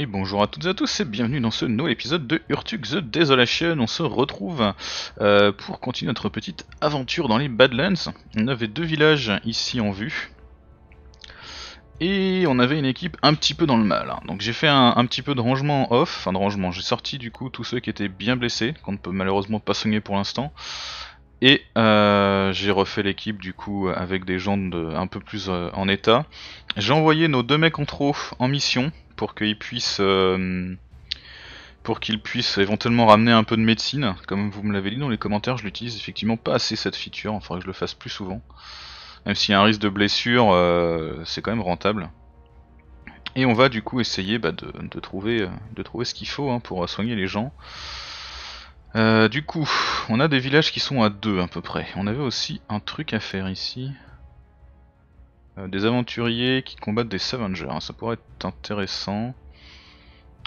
Et bonjour à toutes et à tous et bienvenue dans ce nouvel épisode de Urtuk the Desolation. On se retrouve euh, pour continuer notre petite aventure dans les Badlands. On avait deux villages ici en vue. Et on avait une équipe un petit peu dans le mal. Donc j'ai fait un, petit peu de rangement off, enfin de rangement. J'ai sorti du coup tous ceux qui étaient bien blessés, qu'on ne peut malheureusement pas soigner pour l'instant. Et euh, j'ai refait l'équipe du coup avec des gens un peu plus euh, en état. J'ai envoyé nos deux mecs en trop en mission pour qu'ils puissent euh, pour qu'ils puissent éventuellement ramener un peu de médecine. Comme vous me l'avez dit dans les commentaires, je l'utilise effectivement pas assez cette feature, il faudrait que je le fasse plus souvent. Même s'il y a un risque de blessure, euh, c'est quand même rentable. Et on va du coup essayer bah, de, trouver, euh, de trouver ce qu'il faut hein, pour soigner les gens. Du coup, on a des villages qui sont à deux à peu près. On avait aussi un truc à faire ici. Euh, des aventuriers qui combattent des scavengers, ça pourrait être intéressant.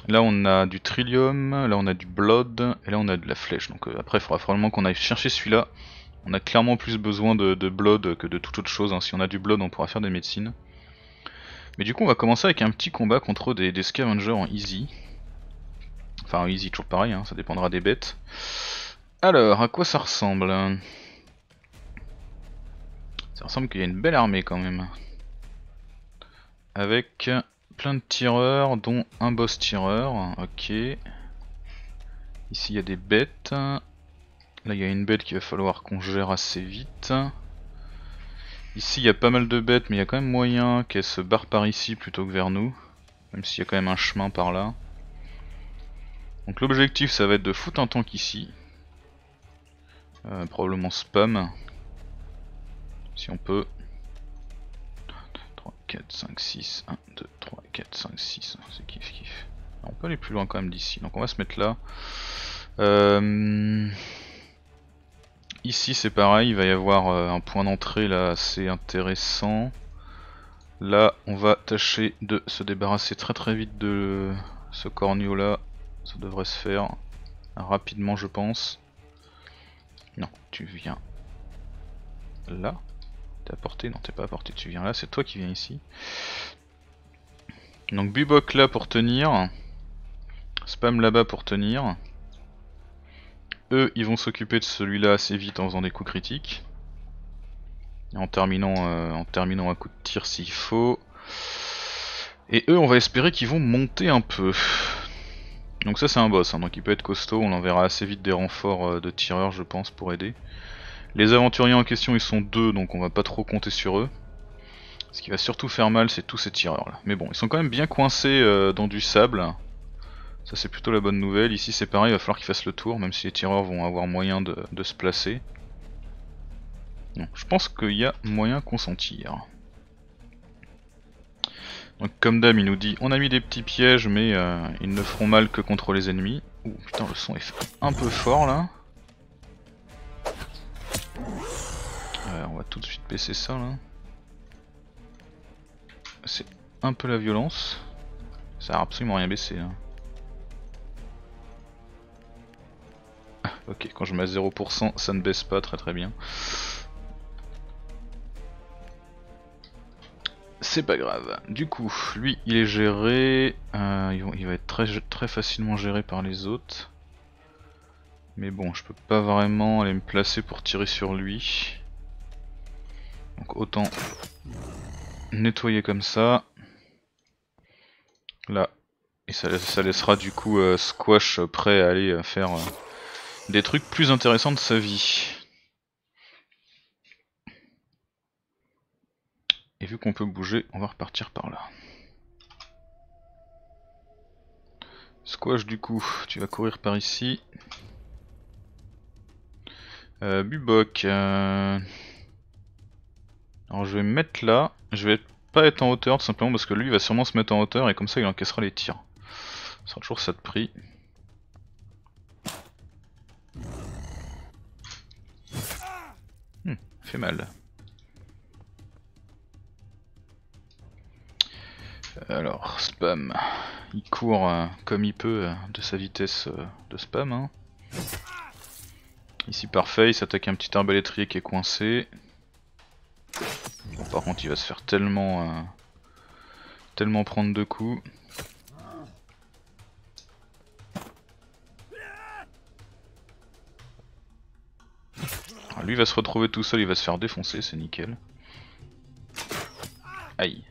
Là on a du trillium, là on a du blood, et là on a de la flèche. Donc euh, après il faudra probablement qu'on aille chercher celui-là. On a clairement plus besoin de, blood que de toute autre chose. Hein. Si on a du blood on pourra faire des médecines. Mais du coup on va commencer avec un petit combat contre des, des scavengers en easy. Enfin easy toujours pareil, hein, ça dépendra des bêtes. Alors, à quoi ça ressemble? Ça ressemble qu'il y a une belle armée quand même. Avec plein de tireurs, dont un boss tireur. Ok. Ici il y a des bêtes. Là il y a une bête qu'il va falloir qu'on gère assez vite. Ici il y a pas mal de bêtes mais il y a quand même moyen qu'elles se barrent par ici plutôt que vers nous. Même s'il y a quand même un chemin par là. Donc l'objectif ça va être de foutre un tank ici. Euh, probablement spam. Si on peut. 3, 4, 5, 6, 1, 2, 3, 4, 5, 6, c'est kiff kiff. On peut aller plus loin quand même d'ici, donc on va se mettre là. Euh... Ici c'est pareil, il va y avoir euh, un point d'entrée là assez intéressant. Là on va tâcher de se débarrasser très très vite de ce cornio là, ça devrait se faire rapidement je pense. Non, tu viens là. T'es à portée Non, t'es pas à portée, tu viens là, c'est toi qui viens ici. Donc Bubok là pour tenir. Spam là-bas pour tenir. Eux, ils vont s'occuper de celui-là assez vite en faisant des coups critiques. Et en terminant, euh, en terminant un coup de tir s'il faut. Et eux, on va espérer qu'ils vont monter un peu. Donc ça c'est un boss, hein, donc il peut être costaud, on enverra assez vite des renforts euh, de tireurs je pense pour aider. Les aventuriers en question ils sont deux donc on va pas trop compter sur eux. Ce qui va surtout faire mal c'est tous ces tireurs là. Mais bon ils sont quand même bien coincés euh, dans du sable. Ça c'est plutôt la bonne nouvelle. Ici c'est pareil, il va falloir qu'ils fassent le tour même si les tireurs vont avoir moyen de, se placer. Je pense qu'il y a moyen qu'on s'en. Donc comme d'hab il nous dit on a mis des petits pièges mais euh, ils ne feront mal que contre les ennemis. Ouh putain le son est un peu fort là. Va tout de suite baisser ça là. C'est un peu la violence. Ça a absolument rien baissé là. Ah, ok quand je mets à 0% ça ne baisse pas très très bien. C'est pas grave. Du coup, lui, il est géré. Euh, il va être très, très facilement géré par les autres. Mais bon, je peux pas vraiment aller me placer pour tirer sur lui. Donc autant nettoyer comme ça. Là. Et ça, laissera du coup euh, Squash prêt à aller euh, faire euh, des trucs plus intéressants de sa vie. Et vu qu'on peut bouger, on va repartir par là. Squash du coup, tu vas courir par ici. Bubok. Alors je vais me mettre là. Je vais pas être en hauteur tout simplement parce que lui va sûrement se mettre en hauteur et comme ça il encaissera les tirs. Ce sera toujours ça de prix. Hmm, fait mal. Alors, spam. Il court euh, comme il peut euh, de sa vitesse euh, de spam. Hein. Ici parfait, il s'attaque à un petit arbalétrier qui est coincé. Bon, par contre, il va se faire tellement, euh, tellement prendre de coups. Ah, lui va se retrouver tout seul, il va se faire défoncer, c'est nickel. Aïe.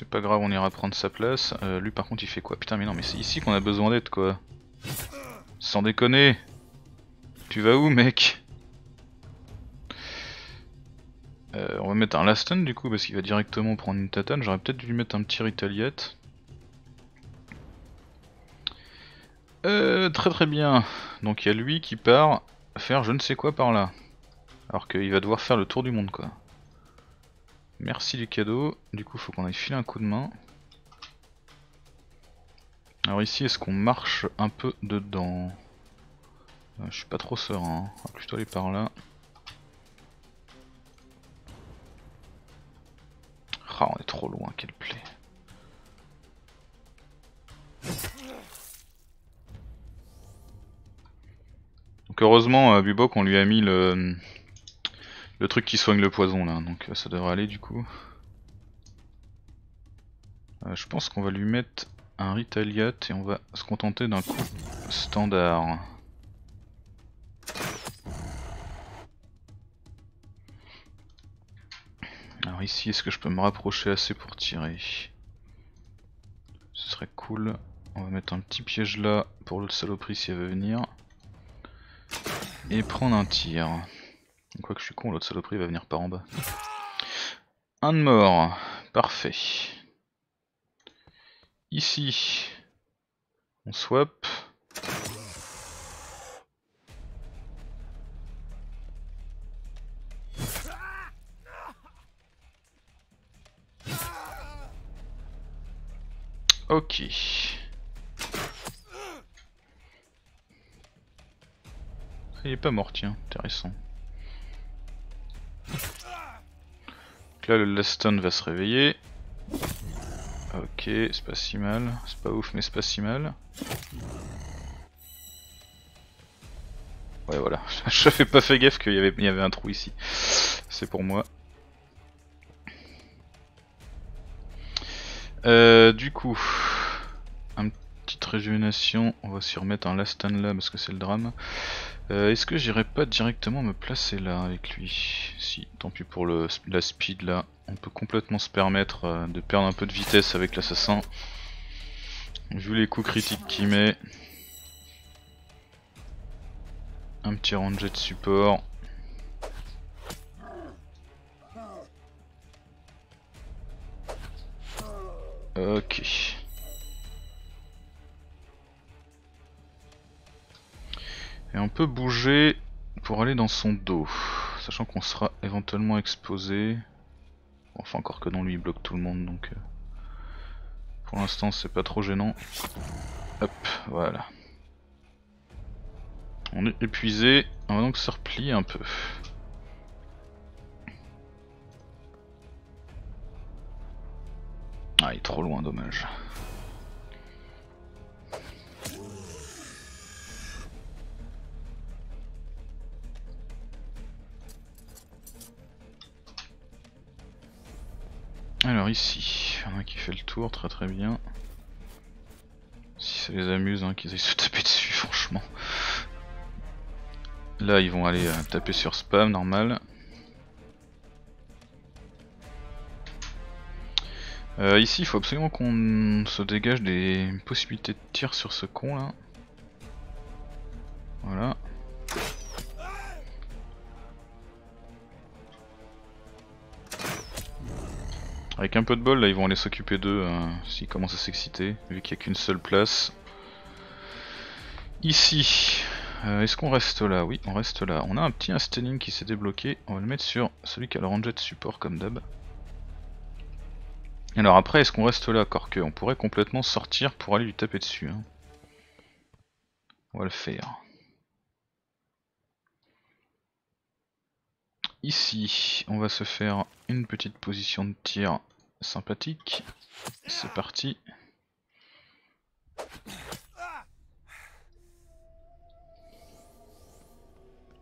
C'est pas grave, on ira prendre sa place. Euh, lui par contre il fait quoi? Putain mais non mais c'est ici qu'on a besoin d'être quoi. Sans déconner. Tu vas où mec? Euh, On va mettre un Laston du coup parce qu'il va directement prendre une tatane. J'aurais peut-être dû lui mettre un petit Ritaliette. Euh, très très bien. Donc il y a lui qui part faire je ne sais quoi par là. Alors qu'il va devoir faire le tour du monde quoi. Merci du cadeau. Du coup faut qu'on aille filer un coup de main. Alors ici est-ce qu'on marche un peu dedans? Euh, Je suis pas trop serein. On va plutôt aller par là. Ah on est trop loin, quelle plaie. Donc heureusement, euh, Bubok, on lui a mis le, le truc qui soigne le poison là, donc euh, ça devrait aller du coup. Euh, je pense qu'on va lui mettre un Ritaliat et on va se contenter d'un coup standard. Alors ici, est-ce que je peux me rapprocher assez pour tirer? Ce serait cool. On va mettre un petit piège là pour l'autre saloperie si elle veut venir et prendre un tir. Quoi que je suis con, l'autre saloperie va venir par en bas. Un de mort, parfait. Ici, on swap. Ok. Il est pas mort, tiens, intéressant. Là, le Laston va se réveiller. Ok, c'est pas si mal. C'est pas ouf, mais c'est pas si mal. Ouais, voilà. Je fais pas fait gaffe qu'il y avait, un trou ici. C'est pour moi. Euh, du coup, un petite régénération. On va s'y remettre un Laston là parce que c'est le drame. Euh, est-ce que j'irai pas directement me placer là avec lui Si, tant pis pour la speed là. On peut complètement se permettre euh, de perdre un peu de vitesse avec l'assassin. Vu les coups critiques qu'il met. Un petit ranger de support. Ok. Et on peut bouger pour aller dans son dos, sachant qu'on sera éventuellement exposé. Enfin encore que non, lui il bloque tout le monde donc euh, pour l'instant c'est pas trop gênant. Hop, voilà. On est épuisé, on va donc se replier un peu. Ah il est trop loin, dommage. Ici, il y en a qui fait le tour, très très bien. Si ça les amuse hein, qu'ils aillent se taper dessus, franchement. Là ils vont aller euh, taper sur spam, normal. Euh, ici il faut absolument qu'on se dégage des possibilités de tir sur ce con là. Voilà. Avec un peu de bol, là ils vont aller s'occuper d'eux euh, s'ils commencent à s'exciter, vu qu'il n'y a qu'une seule place. Ici, euh, est-ce qu'on reste là? Oui, on reste là. On a un petit installing qui s'est débloqué, on va le mettre sur celui qui a le ranger de support comme d'hab. Alors après, est-ce qu'on reste là? Que On pourrait complètement sortir pour aller lui taper dessus. Hein. On va le faire. Ici, on va se faire une petite position de tir sympathique. C'est parti.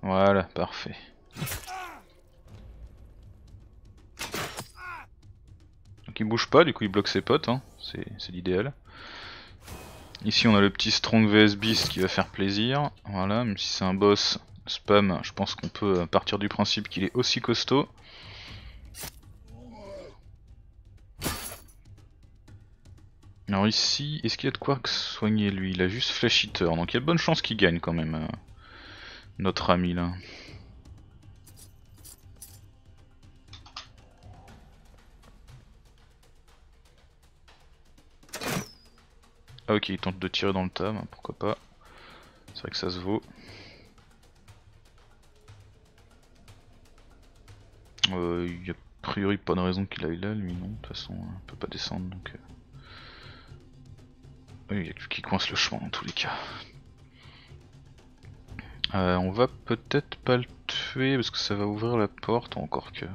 Voilà, parfait. Donc il bouge pas, du coup il bloque ses potes, hein. c'est l'idéal. Ici on a le petit Strong vs Beast qui va faire plaisir. Voilà, même si c'est un boss spam, je pense qu'on peut partir du principe qu'il est aussi costaud. Alors ici, est-ce qu'il y a de quoi soigner lui? Il a juste Flash Eater, donc il y a de bonnes chances qu'il gagne quand même, euh, notre ami là. Ah ok, il tente de tirer dans le tas, pourquoi pas. C'est vrai que ça se vaut. Euh, il y a priori pas de raison qu'il aille là, lui non, de toute façon, on peut pas descendre donc... Euh. Il y a qui coince le chemin dans tous les cas. Euh, on va peut-être pas le tuer parce que ça va ouvrir la porte, encore que...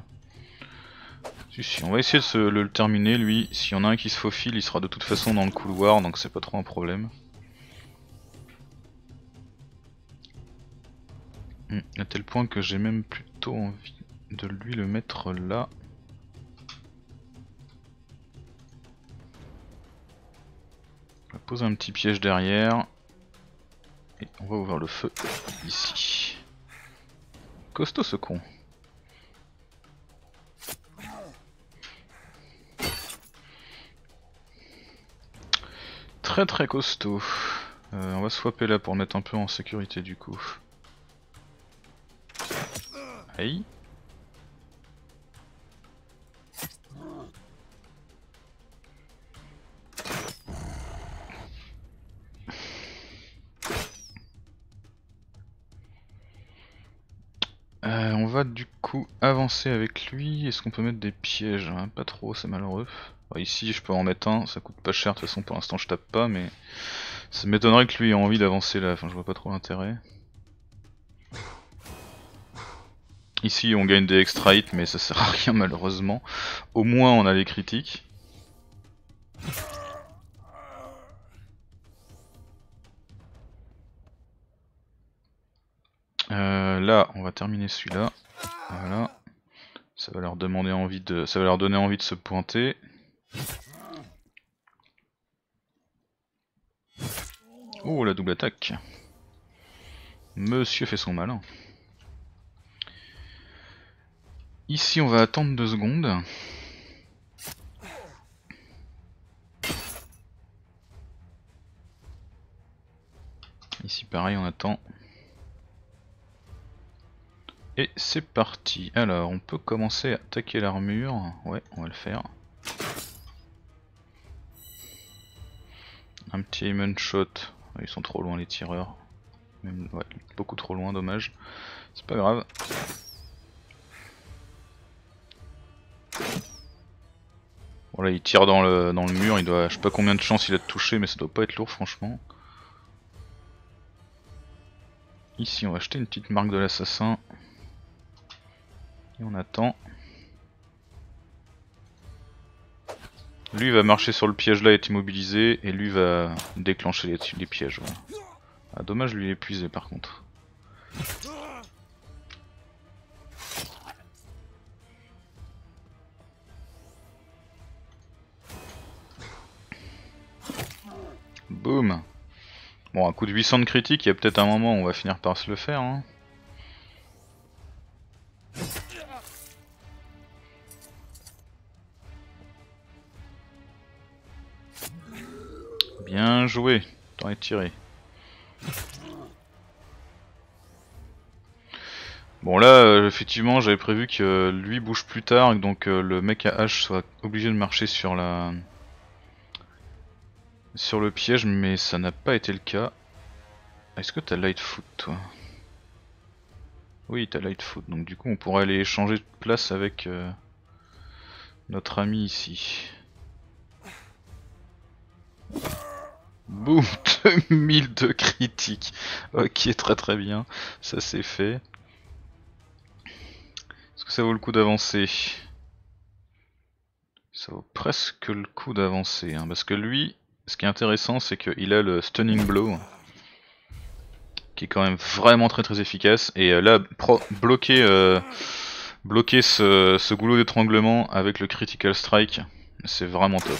Si, on va essayer de le, terminer lui. S'il y en a un qui se faufile, il sera de toute façon dans le couloir, donc c'est pas trop un problème. Hmm, à tel point que j'ai même plutôt envie de lui le mettre là. On va poser un petit piège derrière. Et on va ouvrir le feu ici. Costaud ce con. très très costaud. Euh, on va swapper là pour mettre un peu en sécurité du coup. Aïe. Euh, on va du coup avancer avec lui. Est-ce qu'on peut mettre des pièges hein? Pas trop, c'est malheureux. Bah, ici je peux en mettre un, ça coûte pas cher, de toute façon pour l'instant je tape pas, mais ça m'étonnerait que lui ait envie d'avancer là, enfin je vois pas trop l'intérêt. Ici on gagne des extra hits mais ça sert à rien malheureusement. Au moins on a les critiques. Euh, là on va terminer celui-là. Voilà. Ça va leur ça va leur donner envie de se pointer. Oh la double attaque. Monsieur fait son malin. Ici on va attendre deux secondes. Ici pareil on attend. Et c'est parti. Alors on peut commencer à attaquer l'armure. Ouais on va le faire. Un petit aim shot. Ils sont trop loin les tireurs. Même, beaucoup trop loin, dommage. C'est pas grave. Voilà, il tire dans le, dans le mur, il doit, je sais pas combien de chances il a de toucher, mais ça doit pas être lourd franchement. Ici on va acheter une petite marque de l'assassin. Et on attend. Lui va marcher sur le piège là, être immobilisé, et lui va déclencher les, pièges. Ah dommage, lui il est épuisé par contre. Boum Bon, un coup de 800 de critique, il y a peut-être un moment où on va finir par se le faire. Hein. Bien joué, t'en tiré. Bon là, euh, effectivement, j'avais prévu que lui bouge plus tard donc euh, le mec à H soit obligé de marcher sur la... Sur le piège, mais ça n'a pas été le cas. Est-ce que t'as Lightfoot toi? Oui, t'as Lightfoot, donc du coup on pourrait aller échanger de place avec euh, notre ami ici. Boum 2002 critiques. Ok très très bien. Ça c'est fait. Est-ce que ça vaut le coup d'avancer? Ça vaut presque le coup d'avancer hein, Parce que lui ce qui est intéressant c'est qu'il a le stunning blow qui est quand même vraiment très très efficace. Et euh, là bloquer, euh, bloquer ce goulot d'étranglement avec le critical strike c'est vraiment top.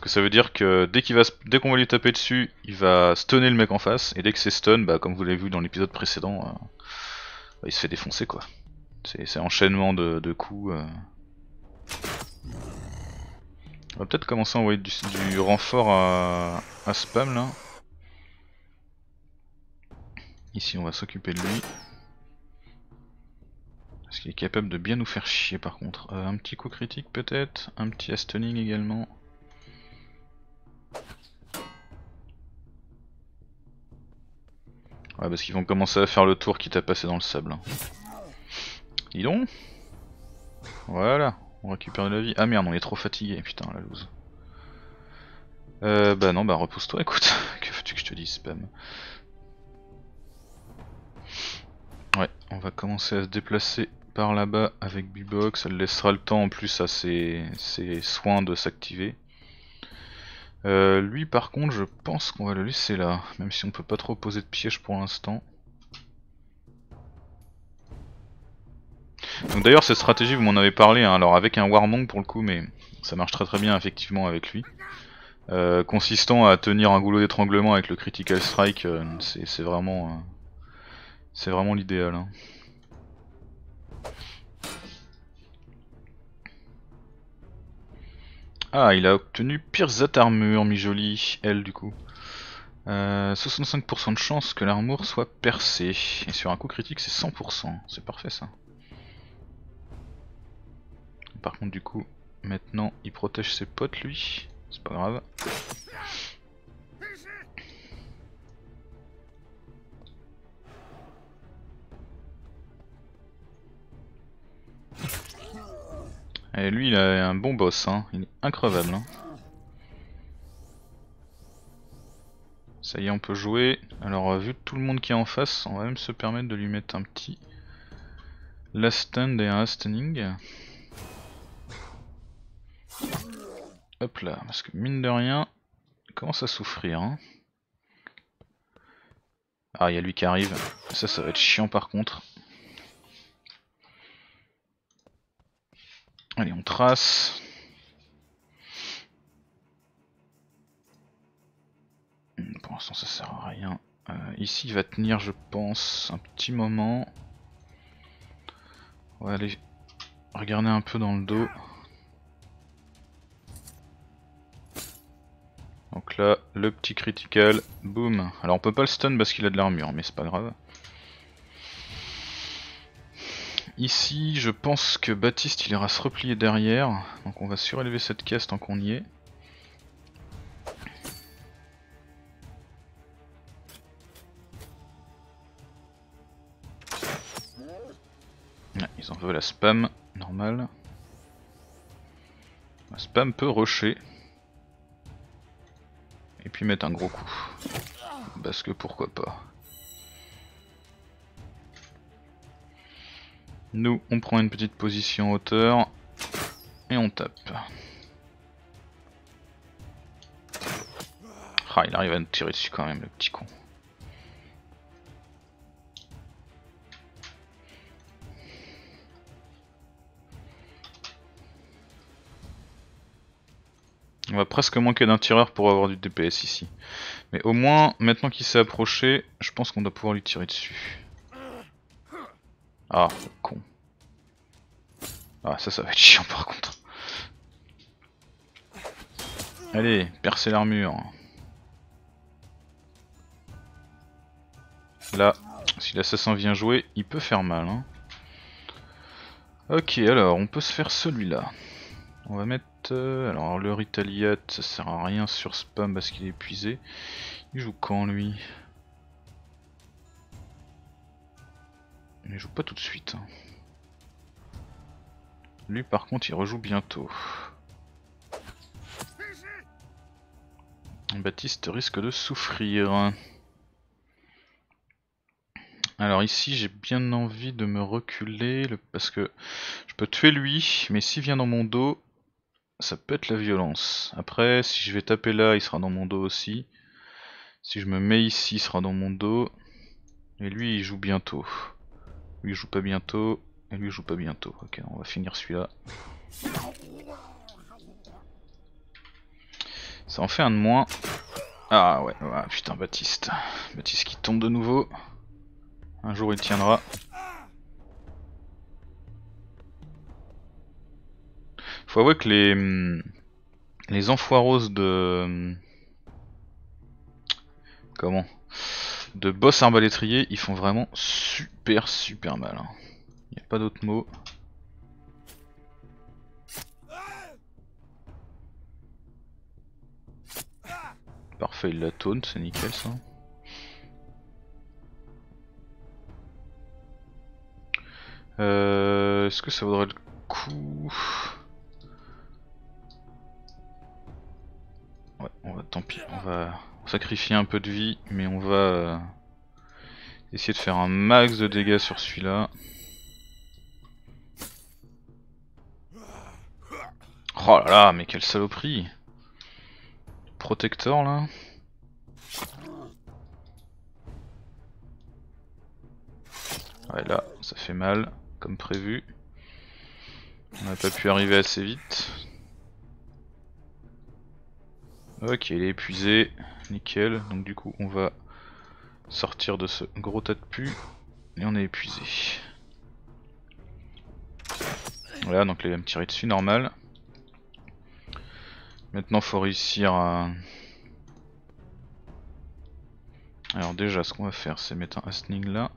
Parce que ça veut dire que dès qu'il va dès qu'on va lui taper dessus, il va stunner le mec en face, et dès que c'est stun, bah comme vous l'avez vu dans l'épisode précédent, euh, bah, il se fait défoncer quoi. C'est enchaînement de, coups. Euh. On va peut-être commencer à envoyer du, renfort à, spam là. Ici on va s'occuper de lui. Parce qu'il est capable de bien nous faire chier par contre. Euh, un petit coup critique peut-être, un petit stunning également. Ouais parce qu'ils vont commencer à faire le tour qui t'a passé dans le sable. Dis donc Voilà, on récupère de la vie. Ah merde, on est trop fatigué, putain la loose. Euh, bah non, bah repousse-toi, écoute. que veux-tu que je te dise, spam Ouais, on va commencer à se déplacer par là-bas avec B-Box, elle laissera le temps en plus à ses, soins de s'activer. Euh, lui par contre je pense qu'on va le laisser là, même si on peut pas trop poser de piège pour l'instant. Donc d'ailleurs cette stratégie vous m'en avez parlé, hein. alors avec un Warmong pour le coup mais ça marche très très bien effectivement avec lui. Euh, consistant à tenir un goulot d'étranglement avec le Critical Strike, euh, c'est vraiment, l'idéal. Hein. Ah, il a obtenu Pirzat Armure, mi joli, elle du coup. 65% euh, de chance que l'armure soit percée. Et sur un coup critique, c'est 100%. C'est parfait ça. Par contre, du coup, maintenant, il protège ses potes lui. C'est pas grave. Et lui il a un bon boss, hein. il est increvable. Hein. Ça y est on peut jouer. Alors euh, vu tout le monde qui est en face, on va même se permettre de lui mettre un petit last stand et un stunning. Hop là, parce que mine de rien, il commence à souffrir. Hein. Ah il y a lui qui arrive, ça ça va être chiant par contre. Allez, on trace. Hmm, pour l'instant, ça sert à rien. Euh, ici, il va tenir, je pense, un petit moment. On va aller regarder un peu dans le dos. Donc là, le petit critical, boum. Alors on peut pas le stun parce qu'il a de l'armure, mais c'est pas grave. Ici, je pense que Baptiste il ira se replier derrière. Donc on va surélever cette caisse tant qu'on y est. ils en veulent la spam, normal. La spam peut rusher. Et puis mettre un gros coup. Parce que pourquoi pas. Nous, on prend une petite position hauteur et on tape. Ah, il arrive à nous tirer dessus quand même, le petit con. On va presque manquer d'un tireur pour avoir du DPS ici. Mais au moins, maintenant qu'il s'est approché, je pense qu'on doit pouvoir lui tirer dessus. Ah, con. Ah, ça, ça va être chiant par contre. Allez, percer l'armure. Là, si l'assassin vient jouer, il peut faire mal. Hein. Ok, alors, on peut se faire celui-là. On va mettre... Euh, alors, le Ritaliat, ça sert à rien sur spam parce qu'il est épuisé. Il joue quand, lui? Il joue pas tout de suite. Hein. Lui par contre il rejoue bientôt. Baptiste risque de souffrir. Alors ici j'ai bien envie de me reculer parce que je peux tuer lui mais s'il vient dans mon dos ça peut être la violence. Après si je vais taper là il sera dans mon dos aussi. Si je me mets ici il sera dans mon dos. Et lui il joue bientôt. Lui joue pas bientôt. Et lui joue pas bientôt. Ok on va finir celui-là. Ça en fait un de moins. Ah ouais, ouais putain Baptiste. Baptiste qui tombe de nouveau. Un jour il tiendra. Faut avouer que les les enfoiroses de comment? De boss arbalétrier, ils font vraiment super super mal. Il hein. n'y a pas d'autre mot. Parfait, il la taunt, c'est nickel ça. Euh, Est-ce que ça vaudrait le coup? Ouais, on va, tant pis, on va sacrifier un peu de vie, mais on va euh, essayer de faire un max de dégâts sur celui-là. Oh là là, mais quelle saloperie Protecteur là. Ouais là, ça fait mal, comme prévu. On n'a pas pu arriver assez vite. Ok, il est épuisé, nickel. Donc du coup, on va sortir de ce gros tas de pu. Et on est épuisé. Voilà, donc là il va me tirer dessus, normal. Maintenant faut réussir à... Alors déjà ce qu'on va faire c'est mettre un Hastning là.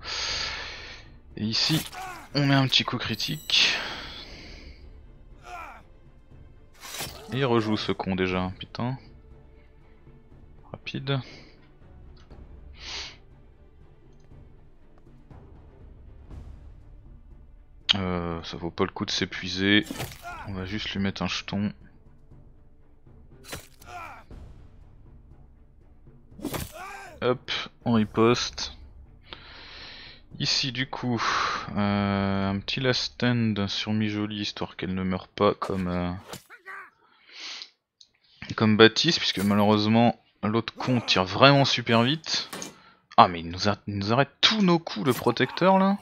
Et ici on met un petit coup critique. Et il rejoue ce con déjà, putain. Euh, ça vaut pas le coup de s'épuiser. On va juste lui mettre un jeton. Hop, on riposte. Ici du coup, euh, un petit last stand sur Mijoli histoire qu'elle ne meure pas comme euh, comme Baptiste puisque malheureusement l'autre con tire vraiment super vite. Ah mais il nous, arrête tous nos coups le protecteur là.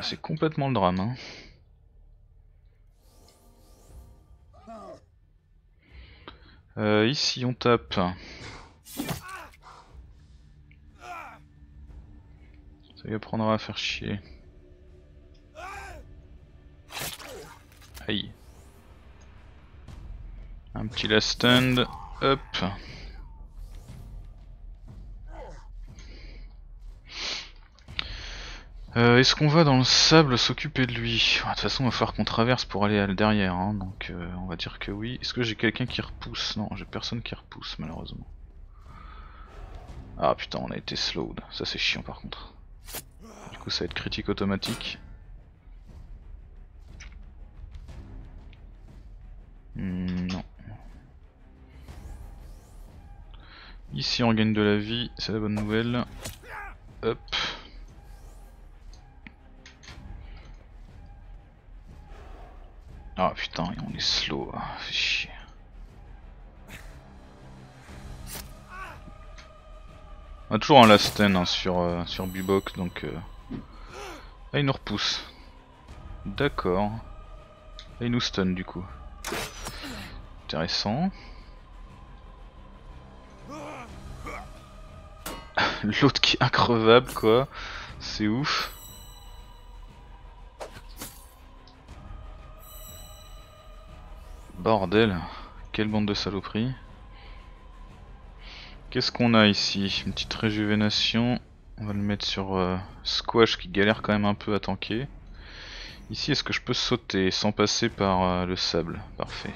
C'est complètement le drame. Hein. Euh, ici on tape. Ça lui apprendra à faire chier. Aïe. Un petit last stand. Hop. Euh, est-ce qu'on va dans le sable s'occuper de lui De toute façon, il va falloir qu'on traverse pour aller derrière, hein, donc euh, on va dire que oui. Est-ce que j'ai quelqu'un qui repousse? Non, j'ai personne qui repousse, malheureusement. Ah putain, on a été slowed. Ça c'est chiant par contre. Du coup, ça va être critique automatique. Hmm, non. Ici, on gagne de la vie, c'est la bonne nouvelle. Hop. Ah putain, on est slow, hein. fait chier. On a toujours un last hein, sur, euh, sur Bubok donc... Euh... Ah il nous repousse. D'accord. Et il nous stun du coup. Intéressant. L'autre qui est increvable quoi. C'est ouf. Bordel, quelle bande de saloperies. Qu'est-ce qu'on a ici? Une petite réjuvénation. On va le mettre sur euh, Squash qui galère quand même un peu à tanker. Ici, est-ce que je peux sauter sans passer par euh, le sable? Parfait.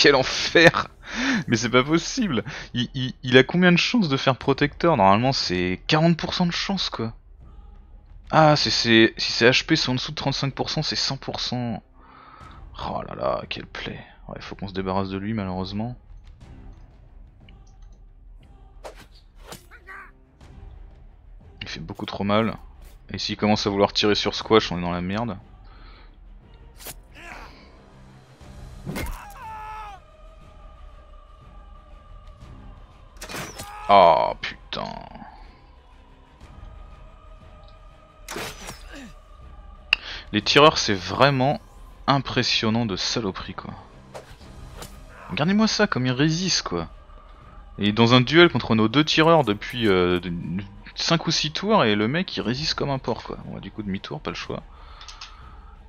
Quel enfer mais c'est pas possible il, a combien de chances de faire protecteur? Normalement c'est 40% de chance quoi. Ah, si c'est HP c'est en dessous de 35%, c'est 100%. Oh là là, quel play. Ouais, faut qu'on se débarrasse de lui malheureusement. Il fait beaucoup trop mal. Et s'il commence à vouloir tirer sur Squash, on est dans la merde. Oh putain. Les tireurs c'est vraiment impressionnant de saloperie quoi. Regardez-moi ça comme ils résistent quoi. Et dans un duel contre nos deux tireurs depuis 5 euh, ou 6 tours et le mec il résiste comme un porc quoi. On va du coup demi-tour, pas le choix.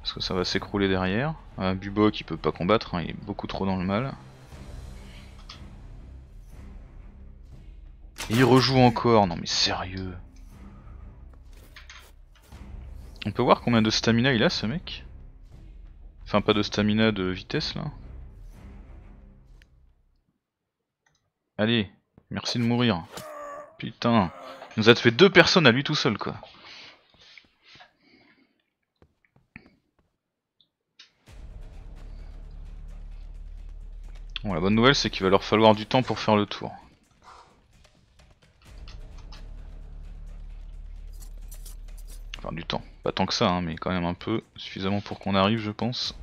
Parce que ça va s'écrouler derrière. Un Bubo qui peut pas combattre, hein, il est beaucoup trop dans le mal. Et il rejoue encore, non mais sérieux. On peut voir combien de stamina il a ce mec? Enfin pas de stamina, de vitesse là. Allez, merci de mourir. Putain, il nous a fait deux personnes à lui tout seul quoi. Bon, la bonne nouvelle c'est qu'il va leur falloir du temps pour faire le tour. Du temps, pas tant que ça, hein, mais quand même un peu, suffisamment pour qu'on arrive je pense.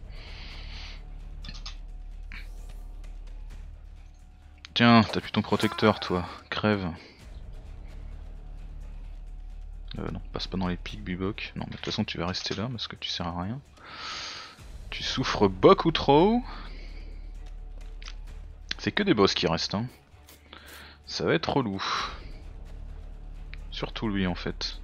Tiens, t'as plus ton protecteur toi, crève. Euh non, passe pas dans les pics Bubok. Non, mais de toute façon tu vas rester là parce que tu sers à rien. Tu souffres beaucoup trop. C'est que des boss qui restent hein. Ça va être relou. Surtout lui en fait.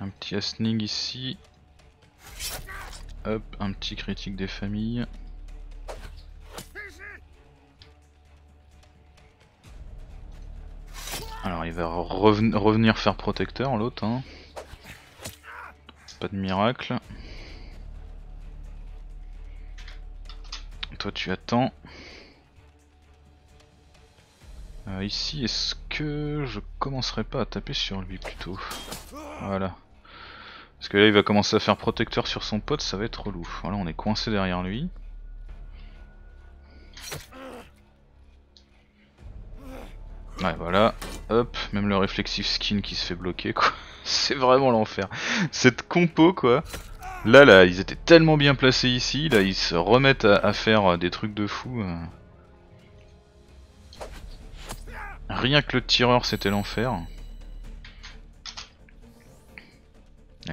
Un petit Asning ici. Hop, un petit critique des familles. Alors il va revenir faire protecteur l'autre. Hein. Pas de miracle. Toi tu attends. Euh, ici est-ce que je commencerai pas à taper sur lui plutôt? Voilà. Parce que là il va commencer à faire protecteur sur son pote, ça va être relou. Voilà, on est coincé derrière lui. Ouais voilà, hop, même le réflexif skin qui se fait bloquer quoi. C'est vraiment l'enfer. Cette compo quoi. Là là, ils étaient tellement bien placés ici, là ils se remettent à, faire des trucs de fou. Euh. Rien que le tireur c'était l'enfer.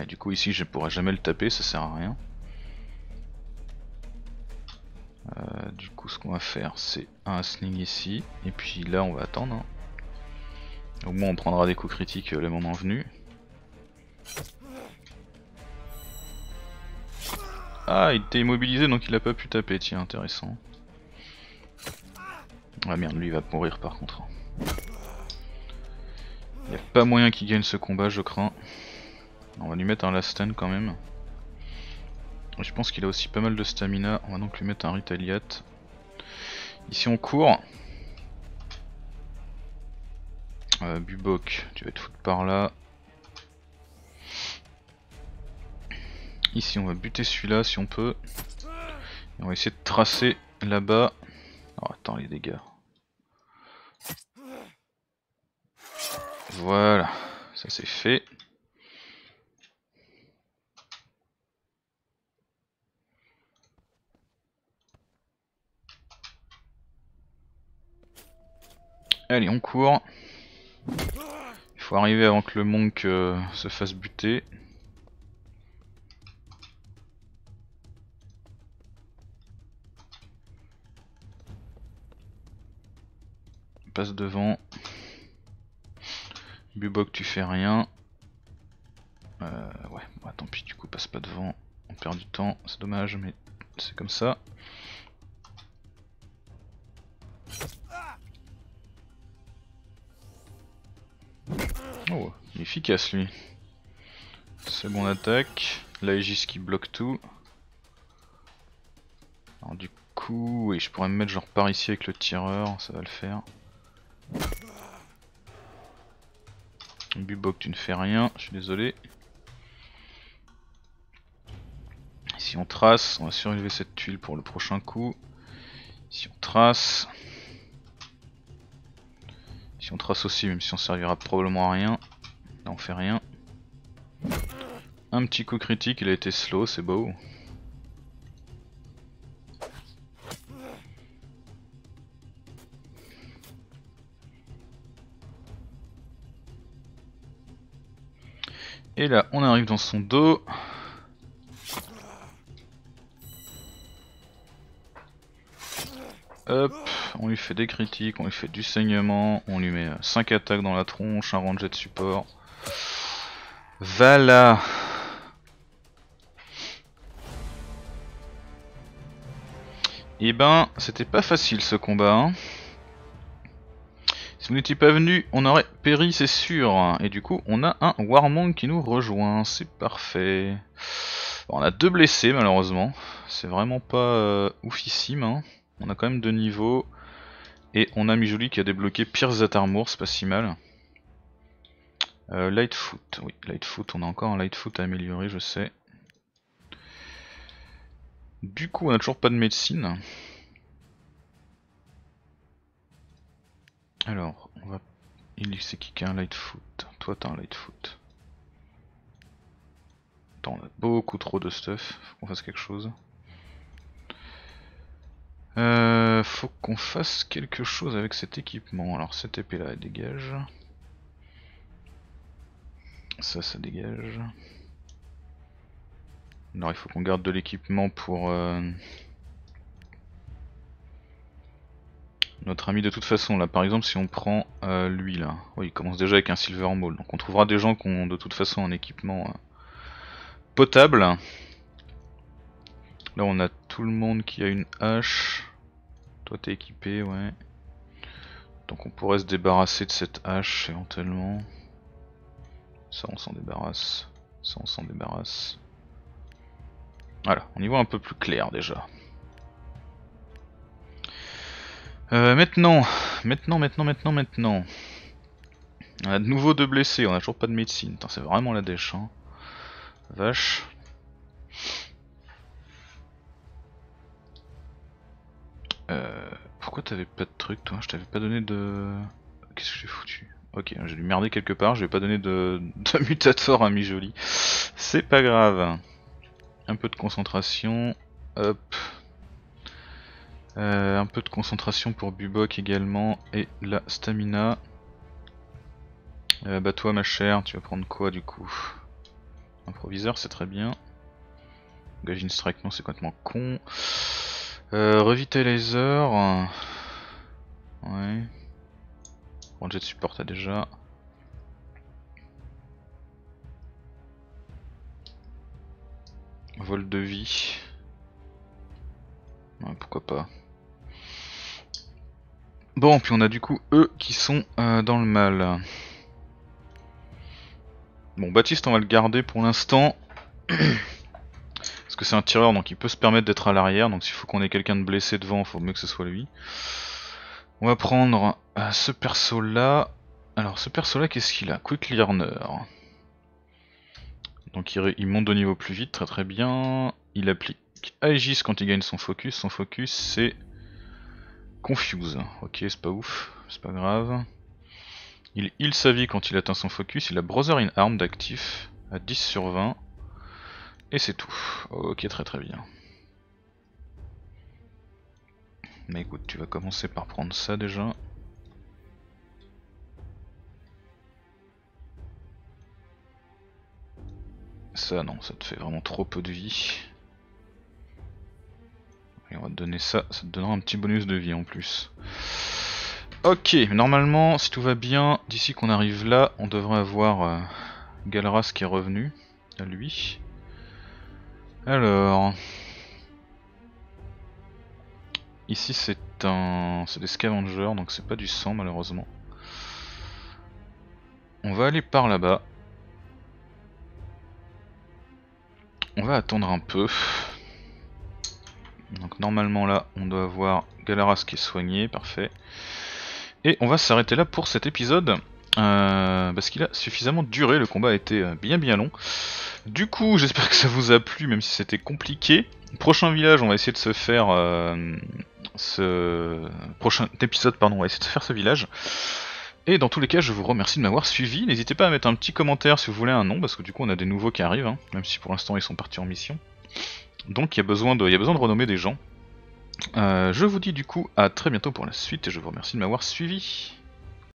Du coup ici je pourrais jamais le taper, ça sert à rien. Euh, du coup ce qu'on va faire c'est un sling ici, et puis là on va attendre. Hein. Au moins on prendra des coups critiques euh, le moment venu. Ah il était immobilisé donc il a pas pu taper, tiens intéressant. Ah merde lui il va mourir par contre. Il a pas moyen qu'il gagne ce combat je crains. On va lui mettre un last quand même. Je pense qu'il a aussi pas mal de stamina, on va donc lui mettre un Ritaliat. Ici on court. Euh, Bubok, tu vas être foutu par là. Ici on va buter celui-là si on peut. On va essayer de tracer là-bas. Oh attends les dégâts. Voilà, ça c'est fait. Allez, on court. Il faut arriver avant que le monk euh, se fasse buter. passe devant. Bubok, tu fais rien. Euh, ouais, tant pis, du coup, passe pas devant. On perd du temps, c'est dommage, mais c'est comme ça. Il est efficace lui. Bon attaque. L'Aegis qui bloque tout. Alors du coup, oui, je pourrais me mettre genre par ici avec le tireur, ça va le faire. Bubok, tu ne fais rien, je suis désolé. Si on trace, on va surélever cette tuile pour le prochain coup. Si on trace, si on trace aussi, même si on servira probablement à rien. Là on fait rien. Un petit coup critique, il a été slow, c'est beau. Et là, on arrive dans son dos. Hop, on lui fait des critiques, on lui fait du saignement, on lui met 5 attaques dans la tronche, un ranger de support. Voilà Et eh ben, c'était pas facile ce combat. Hein. Si vous n'étiez pas venu, on aurait péri, c'est sûr. Et du coup, on a un Warmong qui nous rejoint. C'est parfait. on a deux blessés, malheureusement. C'est vraiment pas euh, oufissime. Hein. On a quand même deux niveaux. Et on a Mijoli qui a débloqué Pierce Zatarmour, c'est pas si mal. Euh, Lightfoot, oui, Lightfoot, on a encore un Lightfoot à améliorer, je sais. Du coup, on a toujours pas de médecine. Alors, on va... Il c'est qui qui a un Lightfoot Toi t'as un Lightfoot. Attends, on a beaucoup trop de stuff, faut qu'on fasse quelque chose. Euh, faut qu'on fasse quelque chose avec cet équipement. Alors cette épée là elle dégage. Ça, ça dégage. Alors il faut qu'on garde de l'équipement pour... Euh, notre ami de toute façon là, par exemple si on prend euh, lui là, oui il commence déjà avec un silver maul, donc on trouvera des gens qui ont de toute façon un équipement euh, potable. Là on a tout le monde qui a une hache, toi t'es équipé ouais. Donc on pourrait se débarrasser de cette hache éventuellement. Ça on s'en débarrasse, ça on s'en débarrasse. Voilà, on y voit un peu plus clair déjà. Euh, maintenant, maintenant, maintenant, maintenant, maintenant. On a de nouveau deux blessés, on a toujours pas de médecine. C'est vraiment la dèche. Hein. Vache. Euh, pourquoi t'avais pas de truc toi? Je t'avais pas donné de... Qu'est-ce que j'ai foutu? Ok, j'ai dû merder quelque part, je vais pas donner de, de mutator à mi-joli. C'est pas grave. Un peu de concentration. Hop. Euh, un peu de concentration pour Bubok également. Et la stamina. Euh, bah toi ma chère, tu vas prendre quoi du coup? Improviseur c'est très bien. Gagine Strike non c'est complètement con. Euh, Revitalizer. Ouais. Ranger de support déjà. Vol de vie. pourquoi pas. Bon, puis on a du coup eux qui sont euh, dans le mal. Bon, Baptiste, on va le garder pour l'instant. Parce que c'est un tireur, donc il peut se permettre d'être à l'arrière. Donc s'il faut qu'on ait quelqu'un de blessé devant, il faut mieux que ce soit lui. On va prendre euh, ce perso là. Alors ce perso là, qu'est-ce qu'il a? Quick Learner. Donc il, monte de niveau plus vite, très très bien. Il applique Aegis quand il gagne son focus. Son focus c'est Confuse. Ok, c'est pas ouf, c'est pas grave. Il heal sa vie quand il atteint son focus. Il a Brother in Arm d'actif à 10 sur 20. Et c'est tout. Ok, très très bien. Mais écoute, tu vas commencer par prendre ça déjà. Ça non, ça te fait vraiment trop peu de vie. Et on va te donner ça, ça te donnera un petit bonus de vie en plus. Ok, normalement, si tout va bien, d'ici qu'on arrive là, on devrait avoir euh, Galras qui est revenu, à lui. Alors... Ici c'est un... c'est des scavengers, donc c'est pas du sang malheureusement. On va aller par là-bas. On va attendre un peu. Donc normalement là, on doit avoir Galaras qui est soigné, parfait. Et on va s'arrêter là pour cet épisode. Euh, parce qu'il a suffisamment duré, le combat a été euh, bien bien long. Du coup, j'espère que ça vous a plu, même si c'était compliqué. Prochain village, on va essayer de se faire euh, ce prochain épisode, pardon, on va essayer de faire ce village. Et dans tous les cas, je vous remercie de m'avoir suivi. N'hésitez pas à mettre un petit commentaire si vous voulez un nom, parce que du coup on a des nouveaux qui arrivent, hein, même si pour l'instant ils sont partis en mission. Donc il y, a besoin de, y a besoin de renommer des gens. Euh, je vous dis du coup à très bientôt pour la suite et je vous remercie de m'avoir suivi.